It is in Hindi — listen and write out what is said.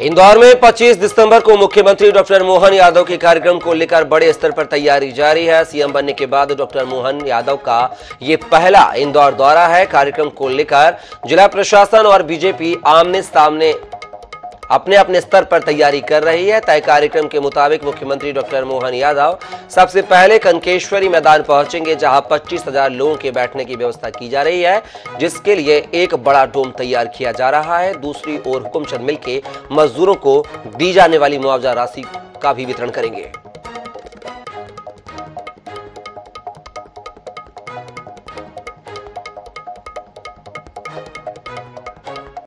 इंदौर में 25 दिसंबर को मुख्यमंत्री डॉक्टर मोहन यादव के कार्यक्रम को लेकर बड़े स्तर पर तैयारी जारी है। सीएम बनने के बाद डॉक्टर मोहन यादव का ये पहला इंदौर दौरा है। कार्यक्रम को लेकर जिला प्रशासन और बीजेपी आमने सामने अपने अपने स्तर पर तैयारी कर रही है। तय कार्यक्रम के मुताबिक मुख्यमंत्री डॉक्टर मोहन यादव सबसे पहले कनकेश्वरी मैदान पहुँचेंगे, जहाँ पच्चीस हज़ार लोगों के बैठने की व्यवस्था की जा रही है, जिसके लिए एक बड़ा डोम तैयार किया जा रहा है। दूसरी ओर हुकुमचंद मिल मजदूरों को दी जाने वाली मुआवजा राशि का भी वितरण करेंगे।